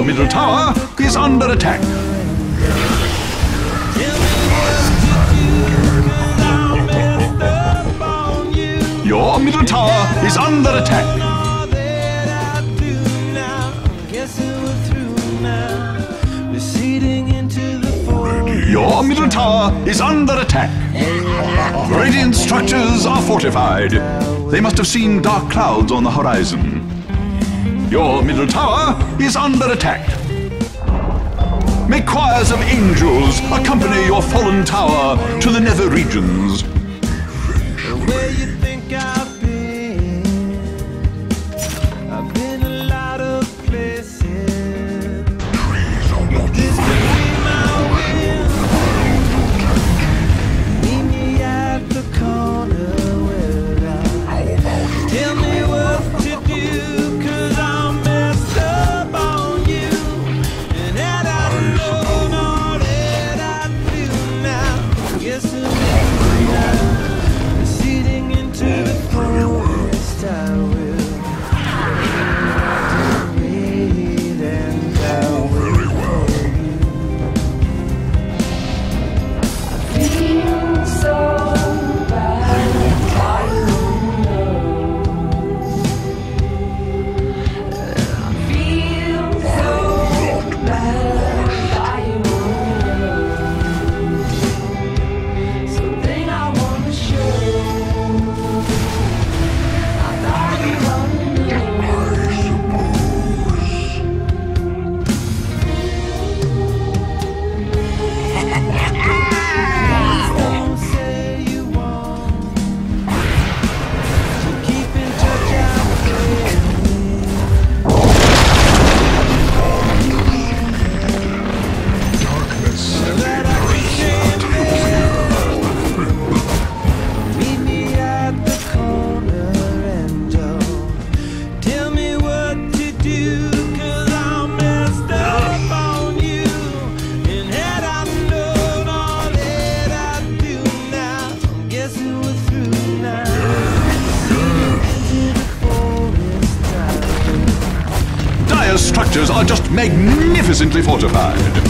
Your middle tower is under attack. Your middle tower is under attack. Your middle tower is under attack. Radiant structures are fortified. They must have seen dark clouds on the horizon. Your middle tower is under attack. May choirs of angels accompany your fallen tower to the nether regions. Magnificently fortified.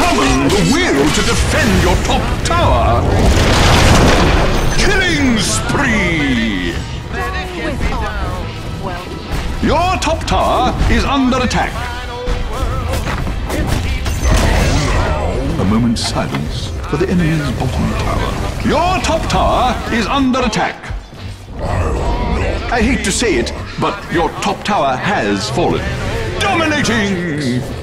Summon the will to defend your top tower. Killing spree. Your top tower is under attack. A moment's silence for the enemy's bottom tower. Your top tower is under attack. I hate to say it, but your top tower has fallen. Dominating!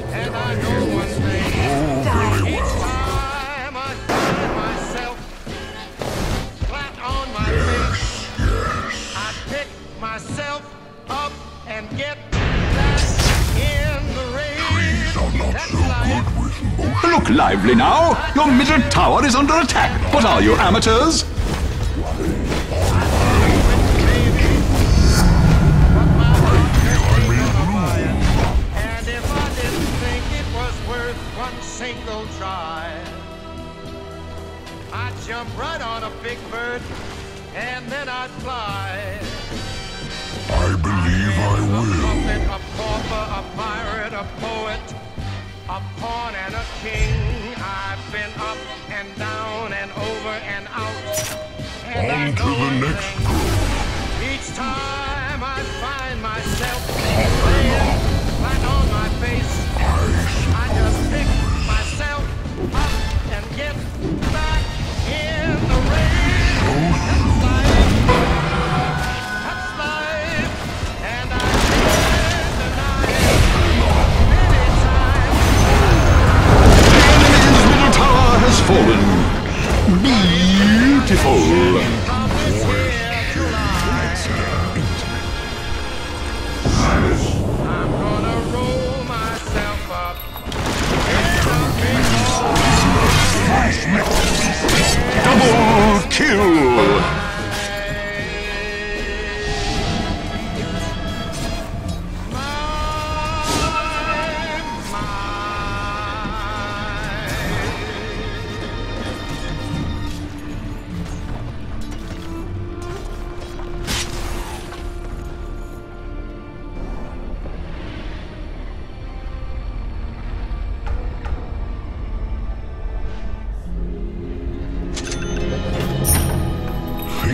Look lively now! Your middle tower is under attack! What are you, amateurs? And if I didn't think it was worth one single try, I'd jump right on a big bird and then I'd fly. I believe I A will. Beautiful.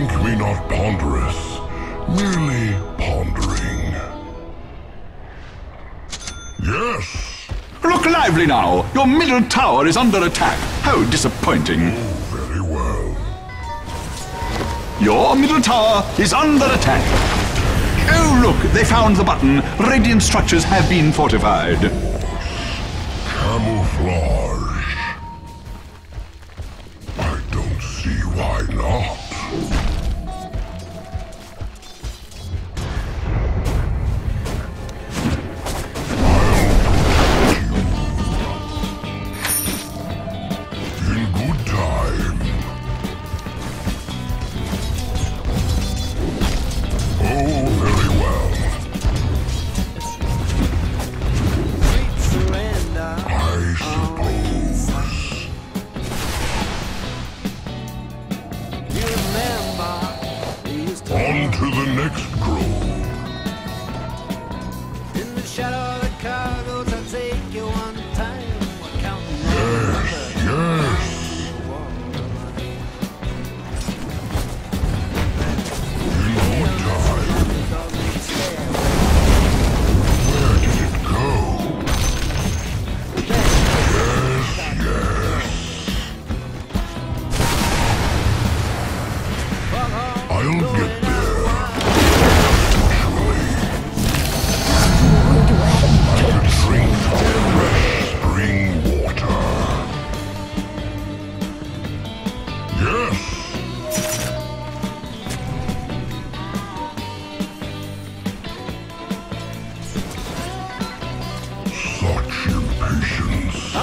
Think me not ponderous, merely pondering. Yes, Look lively now. Your middle tower is under attack. How disappointing. Oh, very well. Your middle tower is under attack. Oh, look, they found the button. Radiant structures have been fortified. Camouflage. I don't see why not. In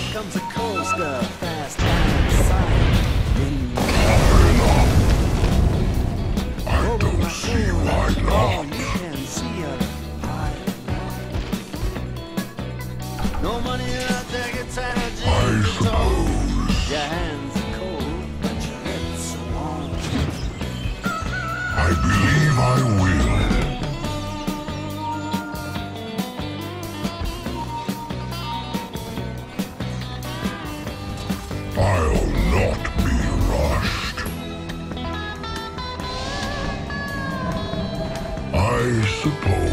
Up comes a coaster, fast down the side. I don't see why Oh, not. you can see her eye. No money out there gets out of I jail. suppose. Your hands are cold, but your lips are warm. I believe I will. Suppose.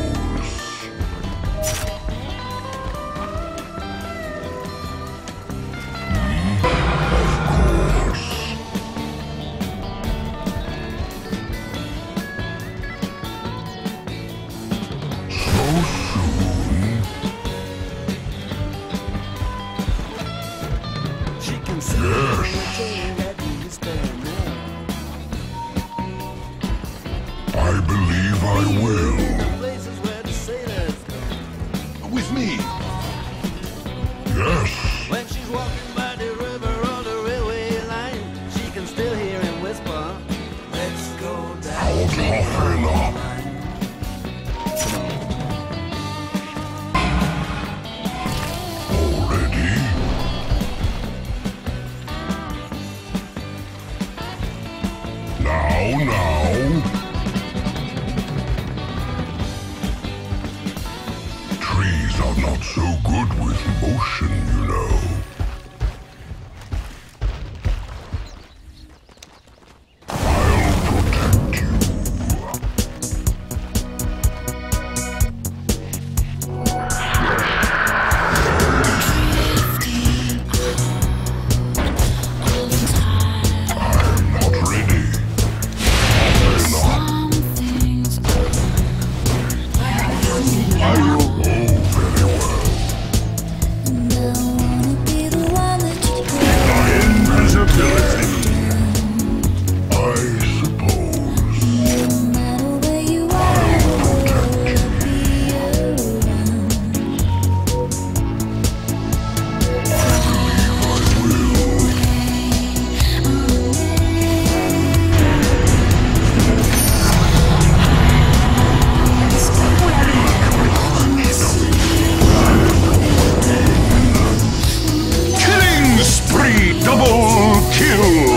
you.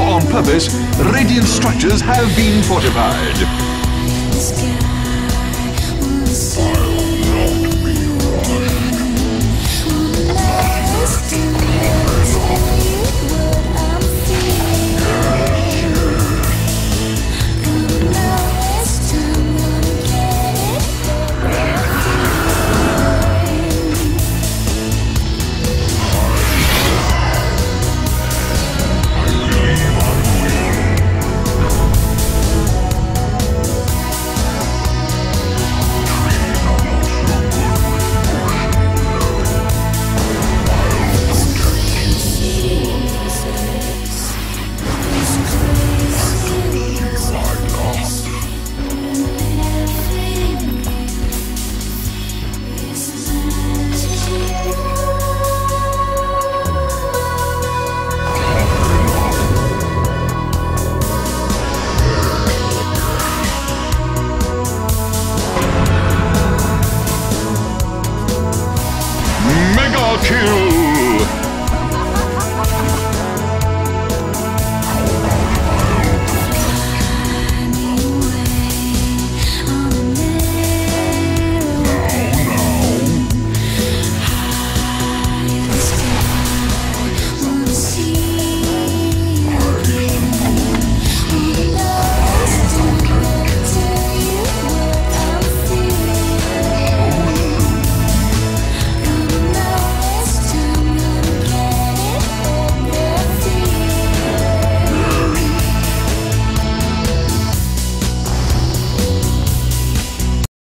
on purpose, Radiant structures have been fortified.